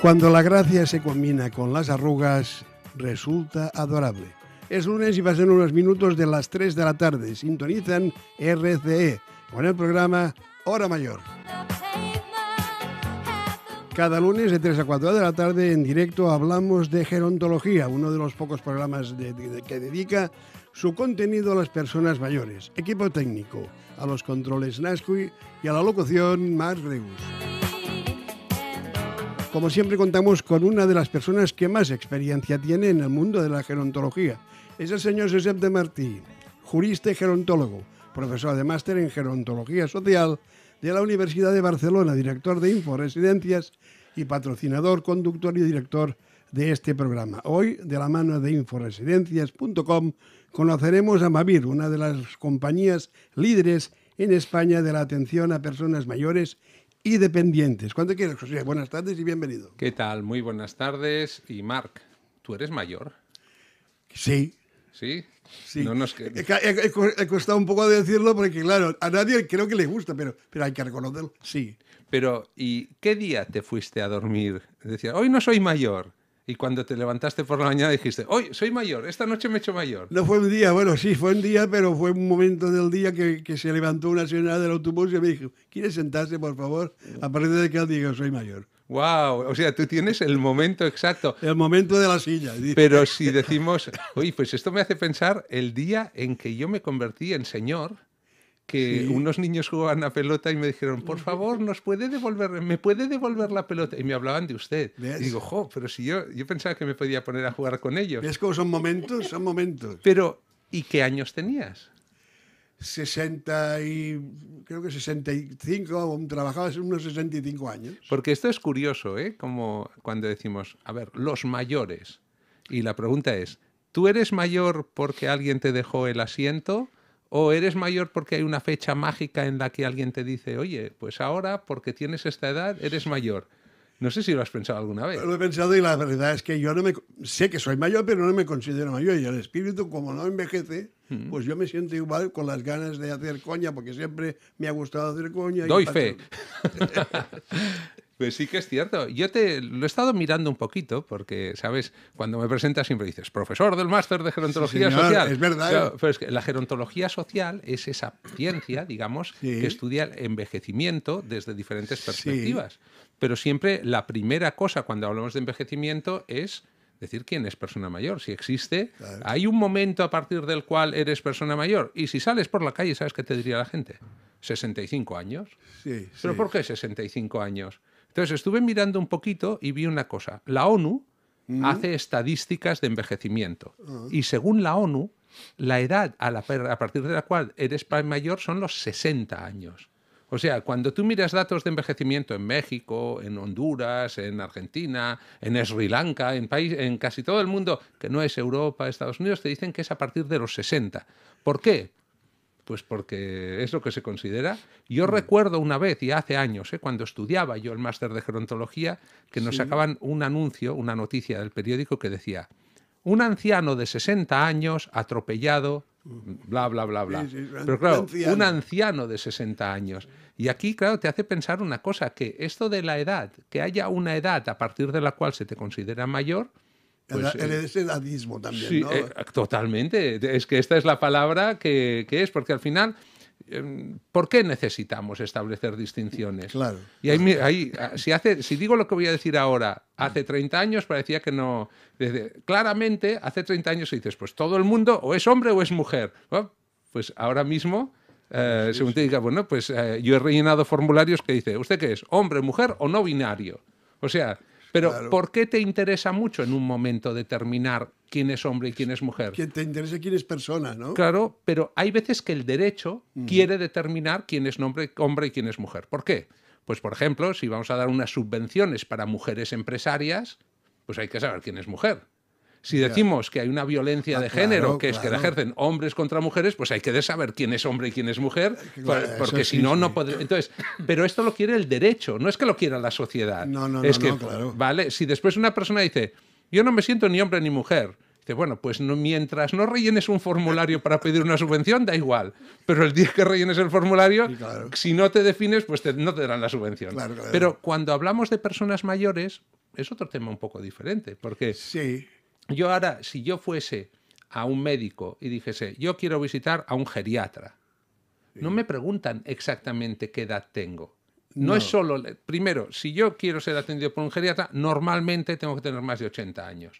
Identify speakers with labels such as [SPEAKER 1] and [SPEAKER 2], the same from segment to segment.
[SPEAKER 1] Cuando la gracia se combina con las arrugas, resulta adorable. Es lunes y pasan unos minutos de las 3 de la tarde. Sintonizan RCE con el programa Hora Mayor. Cada lunes de 3 a 4 de la tarde en directo hablamos de gerontología, uno de los pocos programas que dedica su contenido a las personas mayores. Equipo técnico, a los controles NASCUI y a la locución Marc Reus. Como siempre contamos con una de las personas que más experiencia tiene en el mundo de la gerontología. Es el señor Josep de Martí, jurista y gerontólogo, profesor de máster en gerontología social de la Universidad de Barcelona, director de Inforesidencias y patrocinador, conductor y director de este programa. Hoy, de la mano de inforesidencias.com, conoceremos a Mavir, una de las compañías líderes en España de la atención a personas mayores y dependientes. ¿Cuánto quieres, José? Buenas tardes y bienvenido.
[SPEAKER 2] ¿Qué tal? Muy buenas tardes. Y Marc, ¿tú eres mayor?
[SPEAKER 1] Sí,
[SPEAKER 2] ¿Sí?
[SPEAKER 1] sí.
[SPEAKER 2] No nos...
[SPEAKER 1] He, he- he- he costado un poco decirlo porque, claro, a nadie creo que le gusta, pero, pero hay que reconocerlo. Sí.
[SPEAKER 2] Pero, ¿y qué día te fuiste a dormir? Decía, hoy no soy mayor. Y cuando te levantaste por la mañana dijiste, hoy soy mayor, esta noche me he hecho mayor.
[SPEAKER 1] No fue un día, bueno, sí, fue un día, pero fue un momento del día que, que se levantó una señora del autobús y me dijo, ¿quiere sentarse, por favor? A partir de que él diga, soy mayor.
[SPEAKER 2] ¡Wow! O sea, tú tienes el momento exacto.
[SPEAKER 1] El momento de la silla. dice.
[SPEAKER 2] Pero si decimos, oye, pues esto me hace pensar el día en que yo me convertí en señor, que
[SPEAKER 1] Sí.
[SPEAKER 2] unos niños jugaban a pelota y me dijeron, por favor, nos puede devolver, me puede devolver la pelota. Y me hablaban de usted.
[SPEAKER 1] ¿Ves?
[SPEAKER 2] Y digo, jo, pero si yo, yo pensaba que me podía poner a jugar con ellos.
[SPEAKER 1] ¿Ves cómo son momentos? Son momentos.
[SPEAKER 2] Pero, ¿y qué años tenías?
[SPEAKER 1] 60 y, creo que 65, trabajaba hace unos 65 años.
[SPEAKER 2] Porque esto es curioso, ¿eh? Como cuando decimos, a ver, los mayores. Y la pregunta es, ¿tú eres mayor porque alguien te dejó el asiento? ¿O eres mayor porque hay una fecha mágica en la que alguien te dice, oye, pues ahora, porque tienes esta edad, eres mayor? No sé si lo has pensado alguna vez.
[SPEAKER 1] Lo he pensado y la verdad es que yo no me sé que soy mayor, pero no me considero mayor. Y el espíritu, como no envejece,
[SPEAKER 2] Mm.
[SPEAKER 1] pues yo me siento igual con las ganas de hacer coña, porque siempre me ha gustado hacer coña. y
[SPEAKER 2] Doy
[SPEAKER 1] paso-
[SPEAKER 2] fe. Pues sí que es cierto. Yo te lo he estado mirando un poquito porque, ¿sabes? Cuando me presentas siempre dices, profesor del máster de gerontología
[SPEAKER 1] Sí, señor,
[SPEAKER 2] social.
[SPEAKER 1] es verdad.
[SPEAKER 2] Claro, pero es que la gerontología social es esa ciencia, digamos,
[SPEAKER 1] Sí.
[SPEAKER 2] que estudia el envejecimiento desde diferentes perspectivas. Pero siempre la primera cosa cuando hablamos de envejecimiento es decir quién es persona mayor. Si existe,
[SPEAKER 1] Claro.
[SPEAKER 2] hay un momento a partir del cual eres persona mayor. Y si sales por la calle, ¿sabes qué te diría la gente? 65 años.
[SPEAKER 1] Sí,
[SPEAKER 2] ¿Pero
[SPEAKER 1] sí.
[SPEAKER 2] por qué 65 años? Entonces estuve mirando un poquito y vi una cosa. La ONU hace estadísticas de envejecimiento. Y según la ONU, la edad a, la per- a partir de la cual eres mayor son los 60 años. O sea, cuando tú miras datos de envejecimiento en México, en Honduras, en Argentina, en Sri Lanka, en, país, en casi todo el mundo, que no es Europa, Estados Unidos, te dicen que es a partir de los 60. ¿Por qué? Pues porque es lo que se considera. Yo recuerdo una vez, y hace años, ¿eh? cuando estudiaba yo el máster de gerontología, que nos sacaban un anuncio, una noticia del periódico que decía, un anciano de 60 años atropellado, bla, bla, bla, bla. Pero claro, un anciano de 60 años. Y aquí, claro, te hace pensar una cosa, que esto de la edad, que haya una edad a partir de la cual se te considera mayor, pues,
[SPEAKER 1] el,
[SPEAKER 2] eh,
[SPEAKER 1] el- es edadismo también,
[SPEAKER 2] Sí,
[SPEAKER 1] ¿no?
[SPEAKER 2] eh, totalmente. Es que esta es la palabra que, que es, porque al final, eh, ¿por qué necesitamos establecer distinciones?
[SPEAKER 1] Claro.
[SPEAKER 2] Y ahí, ahí, ah, si, hace, si digo lo que voy a decir ahora, hace 30 años parecía que no. Desde- claramente, hace 30 años dices, pues todo el mundo o es hombre o es mujer. Bueno, pues ahora mismo, eh, según te diga, bueno, pues eh, yo he rellenado formularios que dice, ¿usted qué es? ¿Hombre, mujer o no binario? O sea, pero
[SPEAKER 1] Claro.
[SPEAKER 2] ¿por qué te interesa mucho en un momento determinar quién es hombre y quién es mujer?
[SPEAKER 1] Que te interesa quién es persona, ¿no?
[SPEAKER 2] Claro, pero hay veces que el derecho quiere determinar quién es nombre- hombre y quién es mujer. ¿Por qué? Pues, por ejemplo, si vamos a dar unas subvenciones para mujeres empresarias, pues hay que saber quién es mujer. Si decimos que hay una violencia
[SPEAKER 1] Ah,
[SPEAKER 2] de
[SPEAKER 1] claro,
[SPEAKER 2] género, que es que la ejercen hombres contra mujeres, pues hay que saber quién es hombre y quién es mujer,
[SPEAKER 1] Claro,
[SPEAKER 2] por- porque si
[SPEAKER 1] sí,
[SPEAKER 2] no,
[SPEAKER 1] sí.
[SPEAKER 2] no podría. Entonces, pero esto lo quiere el derecho, no es que lo quiera la sociedad.
[SPEAKER 1] No, no,
[SPEAKER 2] es
[SPEAKER 1] no,
[SPEAKER 2] que,
[SPEAKER 1] no, claro.
[SPEAKER 2] ¿vale? Si después una persona dice, yo no me siento ni hombre ni mujer, dice, bueno, pues no, mientras no rellenes un formulario para pedir una subvención, da igual. Pero el día que rellenes el formulario,
[SPEAKER 1] Sí, claro.
[SPEAKER 2] si no te defines, pues te- no te darán la subvención.
[SPEAKER 1] Claro, claro.
[SPEAKER 2] Pero cuando hablamos de personas mayores, es otro tema un poco diferente, porque
[SPEAKER 1] Sí,
[SPEAKER 2] yo ahora, si yo fuese a un médico y dijese, yo quiero visitar a un geriatra, no me preguntan exactamente qué edad tengo. No,
[SPEAKER 1] No.
[SPEAKER 2] es solo, primero, si yo quiero ser atendido por un geriatra, normalmente tengo que tener más de 80 años.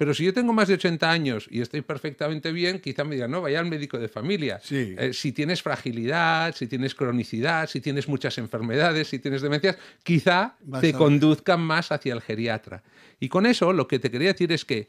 [SPEAKER 2] Pero si yo tengo más de 80 años y estoy perfectamente bien, quizá me digan, no, vaya al médico de familia.
[SPEAKER 1] Sí.
[SPEAKER 2] Eh, si tienes fragilidad, si tienes cronicidad, si tienes muchas enfermedades, si tienes demencias, quizá
[SPEAKER 1] Vas
[SPEAKER 2] te conduzcan más hacia el geriatra. Y con eso lo que te quería decir es que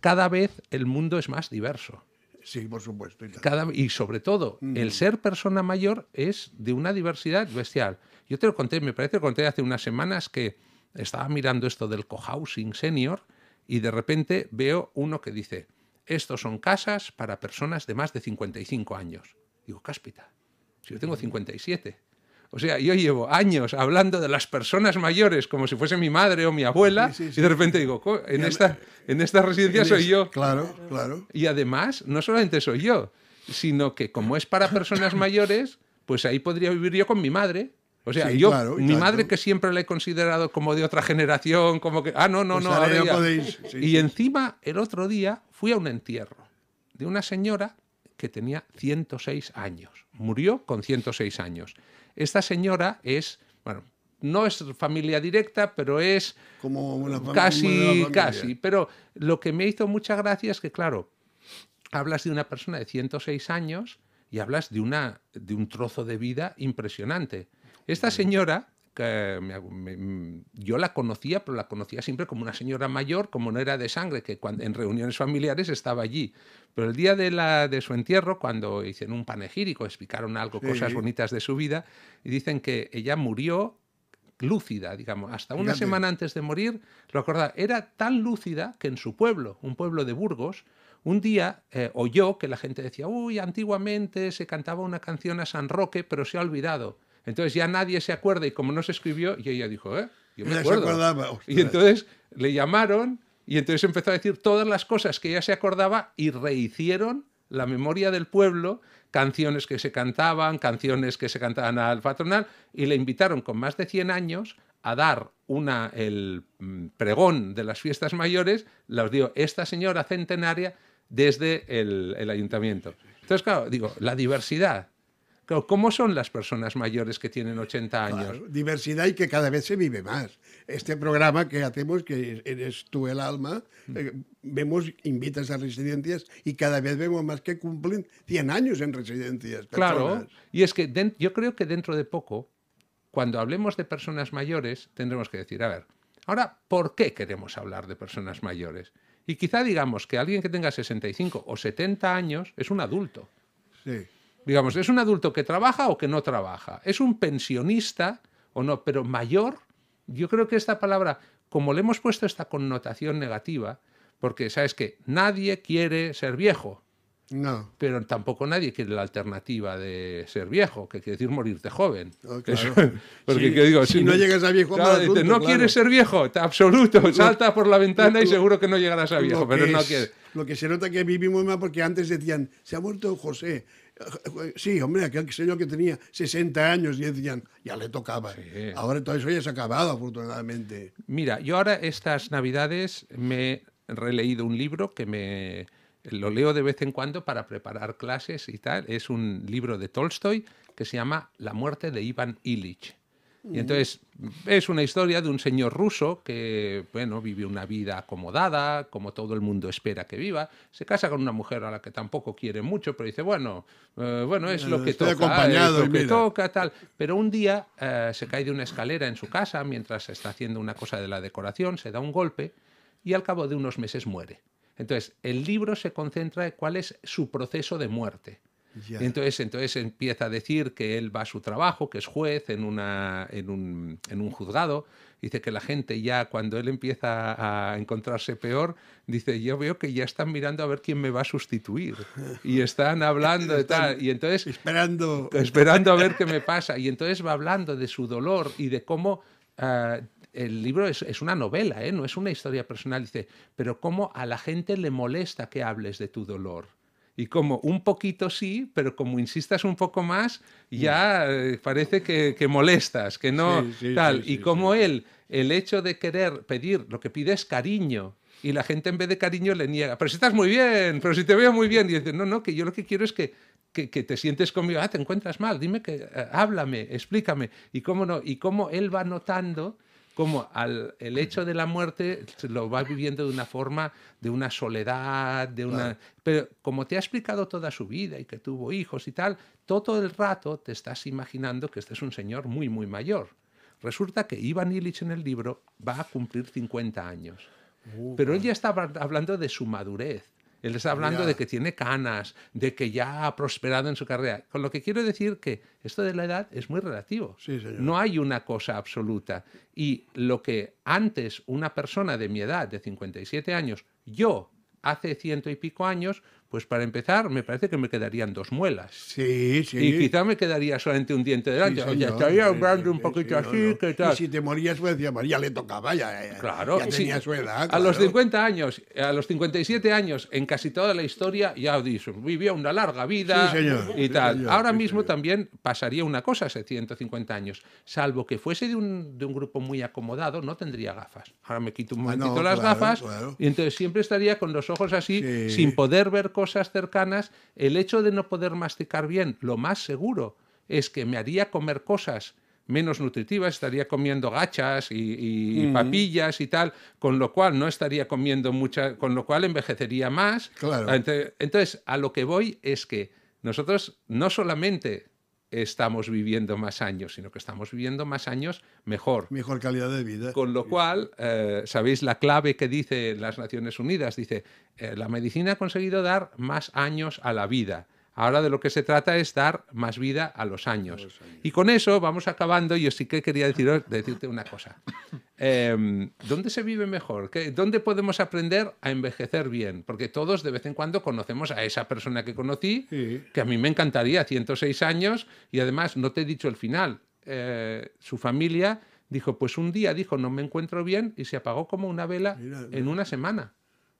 [SPEAKER 2] cada vez el mundo es más diverso.
[SPEAKER 1] sí, por supuesto. y.
[SPEAKER 2] Cada, y sobre todo,
[SPEAKER 1] Mm.
[SPEAKER 2] el ser persona mayor es de una diversidad bestial. Yo te lo conté, me parece que conté hace unas semanas que estaba mirando esto del cohousing senior y de repente veo uno que dice, estos son casas para personas de más de 55 años. Digo, cáspita, si yo tengo 57. O sea, yo llevo años hablando de las personas mayores como si fuese mi madre o mi abuela
[SPEAKER 1] Sí, sí, sí.
[SPEAKER 2] y de repente digo, "Co- en esta, en esta residencia soy yo.
[SPEAKER 1] Claro, claro.
[SPEAKER 2] Y además, no solamente soy yo, sino que como es para personas mayores, pues ahí podría vivir yo con mi madre. O sea,
[SPEAKER 1] Sí,
[SPEAKER 2] yo,
[SPEAKER 1] claro,
[SPEAKER 2] mi madre que siempre la he considerado como de otra generación, como que, ah, no, no,
[SPEAKER 1] Pues
[SPEAKER 2] no,
[SPEAKER 1] ahora
[SPEAKER 2] ahora
[SPEAKER 1] ya
[SPEAKER 2] ya-
[SPEAKER 1] podéis, sí,
[SPEAKER 2] y
[SPEAKER 1] sí.
[SPEAKER 2] encima, el otro día fui a un entierro de una señora que tenía 106 años. Murió con 106 años. Esta señora es, bueno, no es familia directa, pero es
[SPEAKER 1] Como una
[SPEAKER 2] casi, casi. Pero lo que me hizo mucha gracia es que, claro, hablas de una persona de 106 años y hablas de, una, de un trozo de vida impresionante. Esta señora, que me- me- yo la conocía, pero la conocía siempre como una señora mayor, como no era de sangre, que cuando, en reuniones familiares estaba allí. Pero el día de, la, de su entierro, cuando hicieron un panegírico, explicaron algo,
[SPEAKER 1] Sí.
[SPEAKER 2] cosas bonitas de su vida, y dicen que ella murió lúcida, digamos, hasta una semana antes de morir, lo acordaba, era tan lúcida que en su pueblo, un pueblo de Burgos, un día eh, oyó que la gente decía, uy, antiguamente se cantaba una canción a San Roque, pero se ha olvidado. Entonces ya nadie se acuerda y como no se escribió, y ella dijo, ¿eh? Yo me acuerdo. Y entonces le llamaron y entonces empezó a decir todas las cosas que ella se acordaba y rehicieron la memoria del pueblo, canciones que se cantaban, canciones que se cantaban al patronal, y le invitaron con más de 100 años a dar una, el mm, pregón de las fiestas mayores, los dio esta señora centenaria desde el, el ayuntamiento. Entonces, claro, digo, la diversidad. ¿Cómo son las personas mayores que tienen 80 años?
[SPEAKER 1] Claro, diversidad y que cada vez se vive más. Este programa que hacemos, que eres tú el alma,
[SPEAKER 2] Mm.
[SPEAKER 1] eh, vemos, invitas a residencias y cada vez vemos más que cumplen 100 años en residencias.
[SPEAKER 2] Claro, y es que yo creo que dentro de poco, cuando hablemos de personas mayores, tendremos que decir, a ver, ahora, ¿por qué queremos hablar de personas mayores? Y quizá digamos que alguien que tenga 65 o 70 años es un adulto.
[SPEAKER 1] Sí.
[SPEAKER 2] Digamos, ¿es un adulto que trabaja o que no trabaja? ¿Es un pensionista o no? Pero mayor, yo creo que esta palabra, como le hemos puesto esta connotación negativa, porque sabes que nadie quiere ser viejo,
[SPEAKER 1] No.
[SPEAKER 2] pero tampoco nadie quiere la alternativa de ser viejo, que quiere decir morirte joven.
[SPEAKER 1] Oh, claro.
[SPEAKER 2] porque que digo,
[SPEAKER 1] si no llegas a viejo,
[SPEAKER 2] claro, dice, no
[SPEAKER 1] claro.
[SPEAKER 2] quieres ser viejo, absoluto, salta por la ventana y seguro que no llegarás a viejo, pero no
[SPEAKER 1] es-
[SPEAKER 2] quieres.
[SPEAKER 1] Lo que se nota que vivimos más porque antes decían, se ha muerto José. Sí, hombre, aquel señor que tenía 60 años y decían, ya le tocaba.
[SPEAKER 2] Sí.
[SPEAKER 1] Ahora todo eso ya se ha acabado, afortunadamente.
[SPEAKER 2] Mira, yo ahora estas navidades me he releído un libro que me lo leo de vez en cuando para preparar clases y tal. Es un libro de Tolstoy que se llama La muerte de Ivan Illich. Y entonces es una historia de un señor ruso que, bueno, vive una vida acomodada, como todo el mundo espera que viva. Se casa con una mujer a la que tampoco quiere mucho, pero dice, bueno, eh, bueno, es lo
[SPEAKER 1] Eh,
[SPEAKER 2] que
[SPEAKER 1] estoy
[SPEAKER 2] toca,
[SPEAKER 1] acompañado,
[SPEAKER 2] es lo que
[SPEAKER 1] mira.
[SPEAKER 2] toca, tal. Pero un día eh, se cae de una escalera en su casa mientras está haciendo una cosa de la decoración, se da un golpe y al cabo de unos meses muere. Entonces, el libro se concentra en cuál es su proceso de muerte. Entonces, entonces empieza a decir que él va a su trabajo, que es juez en, una, en, un, en un juzgado. Dice que la gente ya, cuando él empieza a encontrarse peor, dice, yo veo que ya están mirando a ver quién me va a sustituir. Y están hablando de tal. Y entonces
[SPEAKER 1] Esperando.
[SPEAKER 2] esperando a ver qué me pasa. Y entonces va hablando de su dolor y de cómo ah, el libro es, es una novela, ¿eh? no es una historia personal. Dice, pero cómo a la gente le molesta que hables de tu dolor. Y como un poquito sí, pero como insistas un poco más, ya eh, parece que, que, molestas, que no tal. y como él, el hecho de querer pedir, lo que pide es cariño, y la gente en vez de cariño le niega, pero si estás muy bien, pero si te veo muy bien, y dice, no, no, que yo lo que quiero es que, que, te sientes conmigo, ah, te encuentras mal, dime que, eh, háblame, explícame, y cómo no, y cómo él va notando como al, el hecho de la muerte lo va viviendo de una forma, de una soledad, de una... Pero como te ha explicado toda su vida y que tuvo hijos y tal, todo el rato te estás imaginando que este es un señor muy, muy mayor. Resulta que Ivan Illich en el libro va a cumplir 50 años. pero él ya está hablando de su madurez él está hablando de que tiene canas, de que ya ha prosperado en su carrera. Con lo que quiero decir que esto de la edad es muy relativo. No hay una cosa absoluta. Y lo que antes una persona de mi edad, de 57 años, yo hace ciento y pico años, pues para empezar, me parece que me quedarían dos muelas.
[SPEAKER 1] Sí, sí.
[SPEAKER 2] Y quizá me quedaría solamente un diente delante. Sí, Oye, estaría hablando un poquito así, ¿qué tal?
[SPEAKER 1] Y si te morías, pues decía, María le tocaba, ya,
[SPEAKER 2] claro,
[SPEAKER 1] ya tenía su edad.
[SPEAKER 2] A los 50 años, a los 57 años, en casi toda la historia, ya dicho, vivía una larga vida y tal. Ahora mismo también pasaría una cosa hace 150 años. Salvo que fuese de un, de un grupo muy acomodado, no tendría gafas. Ahora me quito un ah, momentito las gafas y entonces siempre estaría con los ojos así, sin poder ver cosas cercanas, el hecho de no poder masticar bien, lo más seguro es que me haría comer cosas menos nutritivas, estaría comiendo gachas y, mm. papillas y tal, con lo cual no estaría comiendo mucha, con lo cual envejecería más. entonces, a lo que voy es que nosotros no solamente estamos viviendo más años, sino que estamos viviendo más años mejor.
[SPEAKER 1] Mejor calidad de vida.
[SPEAKER 2] Con lo cual, eh, ¿sabéis la clave que dice las Naciones Unidas? Dice, eh, la medicina ha conseguido dar más años a la vida. Ahora de lo que se trata es dar más vida a los años. Y con eso vamos acabando. Yo sí que quería decirte una cosa. Em, ¿Dónde se vive mejor? ¿Dónde podemos aprender a envejecer bien? Porque todos de vez en cuando conocemos a esa persona que conocí, que a mí me encantaría, 106 años, y además no te he dicho el final. Eh, su familia dijo, pues un día dijo, no me encuentro bien, y se apagó como una vela en una semana.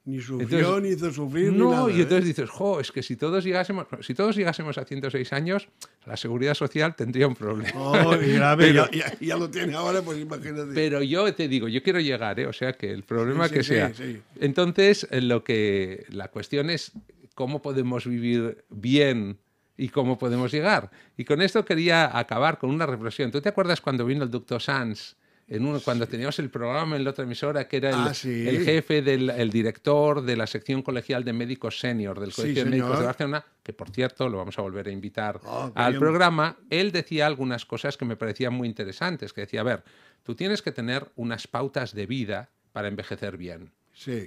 [SPEAKER 1] Ni sufrió, ni hizo sufrir,
[SPEAKER 2] no,
[SPEAKER 1] ni nada.
[SPEAKER 2] y entonces dices, jo, es que si todos llegásemos, si todos llegásemos a 106 años, la seguridad social tendría un problema.
[SPEAKER 1] Oh, grave, ya, lo tiene ahora, pues imagínate.
[SPEAKER 2] Pero yo te digo, yo quiero llegar, ¿eh? o sea, que el problema que sea. Entonces, eh, lo que la cuestión es cómo podemos vivir bien y cómo podemos llegar. Y con esto quería acabar con una reflexión. ¿Tú te acuerdas cuando vino el doctor Sanz uno, cuando teníamos el programa en la otra emisora, que era el, ah, jefe, del el director de la sección colegial de médicos senior del Colegio de Médicos de Barcelona, que por cierto lo vamos a volver a invitar ah, al programa, él decía algunas cosas que me parecían muy interesantes, que decía, a ver, tú tienes que tener unas pautas de vida para envejecer bien.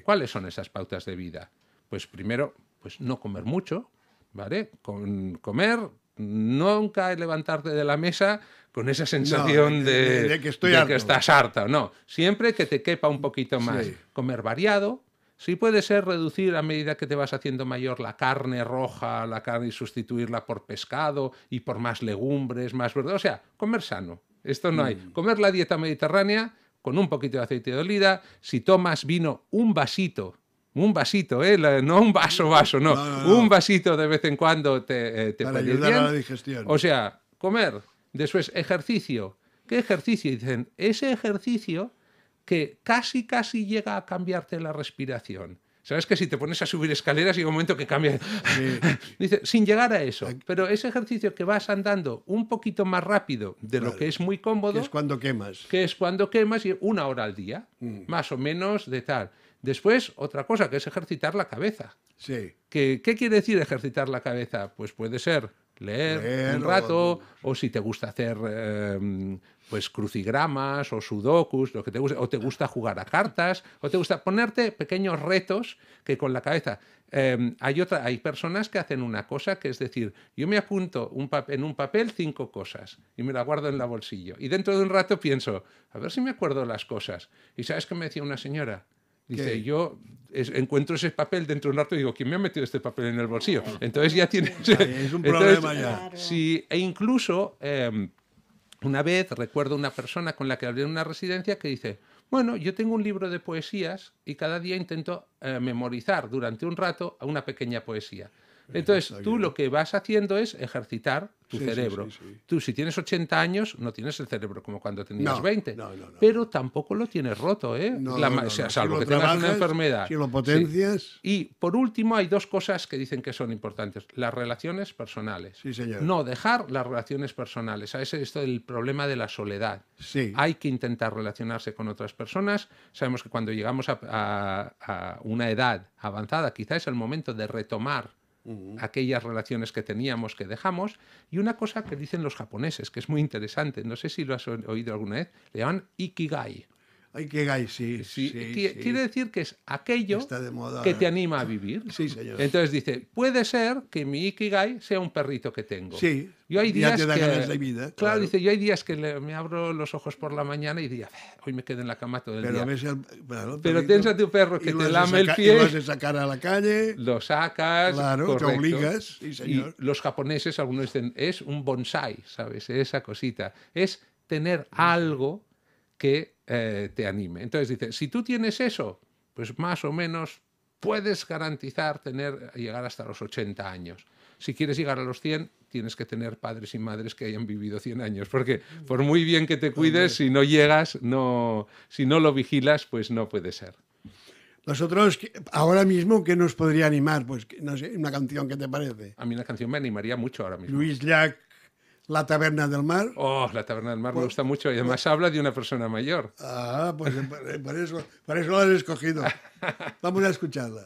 [SPEAKER 2] ¿Cuáles son esas pautas de vida? Pues primero, pues no comer mucho, ¿vale? Con comer, nunca levantarte de la mesa con esa sensación de, que, estoy estás harta. No, siempre que te quepa un poquito más. Comer variado. Sí puede ser reducir a medida que te vas haciendo mayor la carne roja, la carne y sustituirla por pescado y por más legumbres, más verduras. O sea, comer sano. Esto no hay. Mm. Comer la dieta mediterránea con un poquito de aceite de oliva. Si tomas vino, un vasito un vasito, ¿eh? no un vaso, vaso, no. Un vasito de vez en cuando te, eh, te
[SPEAKER 1] Para ayudar a la digestión.
[SPEAKER 2] O sea, comer Después, ejercicio. ¿Qué ejercicio? dicen, ese ejercicio que casi, casi llega a cambiarte la respiración. ¿Sabes que si te pones a subir escaleras llega un momento que cambia? Dice, sin llegar a eso. Pero ese ejercicio que vas andando un poquito más rápido de lo que es muy cómodo.
[SPEAKER 1] Que es cuando quemas.
[SPEAKER 2] Que es cuando quemas y una hora al día, mm. más o menos de tal. Después, otra cosa, que es ejercitar la cabeza.
[SPEAKER 1] Sí.
[SPEAKER 2] ¿Qué, ¿Qué quiere decir ejercitar la cabeza? Pues puede ser leer, un rato, o, si te gusta hacer em, pues crucigramas o sudokus, lo que te gusta, o te gusta jugar a cartas, o te gusta ponerte pequeños retos que con la cabeza. Em, hay, otra, hay personas que hacen una cosa, que es decir, yo me apunto un en un papel cinco cosas y me la guardo en la bolsillo. Y dentro de un rato pienso, a ver si me acuerdo las cosas. ¿Y sabes qué me decía una señora? Dice, yo encuentro ese papel dentro de un rato y digo, ¿quién me ha metido este papel en el bolsillo? Entonces ya tienes...
[SPEAKER 1] es un problema ya.
[SPEAKER 2] Sí, e incluso em, una vez recuerdo una persona con la que hablé en una residencia que dice, bueno, yo tengo un libro de poesías y cada día intento eh, memorizar durante un rato una pequeña poesía. Entonces, tú lo que vas haciendo es ejercitar tu
[SPEAKER 1] Sí,
[SPEAKER 2] cerebro.
[SPEAKER 1] sí, sí.
[SPEAKER 2] Tú, si tienes 80 años, no tienes el cerebro como cuando tenías
[SPEAKER 1] No,
[SPEAKER 2] 20.
[SPEAKER 1] no, no, no.
[SPEAKER 2] Pero tampoco lo tienes roto, ¿eh?
[SPEAKER 1] No,
[SPEAKER 2] La o sea.
[SPEAKER 1] Si
[SPEAKER 2] salvo
[SPEAKER 1] lo
[SPEAKER 2] que tengas una
[SPEAKER 1] trabajas,
[SPEAKER 2] enfermedad.
[SPEAKER 1] Si lo potencias,
[SPEAKER 2] Y por último, hay dos cosas que dicen que son importantes. Las relaciones personales.
[SPEAKER 1] Sí, señor.
[SPEAKER 2] No dejar las relaciones personales. ¿Sabes? Esto del problema de la soledad.
[SPEAKER 1] sí.
[SPEAKER 2] Hay que intentar relacionarse con otras personas. Sabemos que cuando llegamos a, a- a una edad avanzada, quizá es el momento de retomar aquellas relaciones que teníamos, que dejamos. Y una cosa que dicen los japoneses, que es muy interesante, no sé si lo has oído alguna vez, le llaman ikigai.
[SPEAKER 1] Hay que gay, sí.
[SPEAKER 2] Sí,
[SPEAKER 1] sí,
[SPEAKER 2] qui-
[SPEAKER 1] sí.
[SPEAKER 2] Quiere decir que es aquello
[SPEAKER 1] Está de moda.
[SPEAKER 2] que te anima a vivir.
[SPEAKER 1] Sí, señor.
[SPEAKER 2] Entonces dice, puede ser que mi Ikigai sea un perrito que tengo.
[SPEAKER 1] Sí,
[SPEAKER 2] Yo hay
[SPEAKER 1] ya
[SPEAKER 2] días
[SPEAKER 1] te da
[SPEAKER 2] que,
[SPEAKER 1] ganas de vida,
[SPEAKER 2] Claro,
[SPEAKER 1] claro.
[SPEAKER 2] dice, yo hay días que le- me abro los ojos por la mañana y digo, hoy me quedo en la cama todo el
[SPEAKER 1] Pero
[SPEAKER 2] día. Pero tienes a tu perro que te lame el pie.
[SPEAKER 1] Lo has de sacar a la calle.
[SPEAKER 2] Lo sacas,
[SPEAKER 1] Claro, te obligas, sí, señor.
[SPEAKER 2] Y los japoneses, algunos dicen, es un bonsai, ¿sabes? Esa cosita. Es tener algo que eh, te anime. Entonces dice, si tú tienes eso, pues más o menos puedes garantizar tener, llegar hasta los 80 años. Si quieres llegar a los 100, tienes que tener padres y madres que hayan vivido 100 años, porque por muy bien que te cuides, si no llegas, no, si no lo vigilas, pues no puede ser.
[SPEAKER 1] Nosotros, que- ahora mismo, ¿qué nos podría animar? Pues, que- no sé, una canción, ¿qué te parece?
[SPEAKER 2] A mí una canción me animaría mucho ahora mismo.
[SPEAKER 1] Luis Llach, La Taberna del Mar.
[SPEAKER 2] Oh, la taberna del mar me gusta mucho y además habla de una persona mayor.
[SPEAKER 1] Ah, pues por por eso, por eso la has escogido. Vamos a escucharla.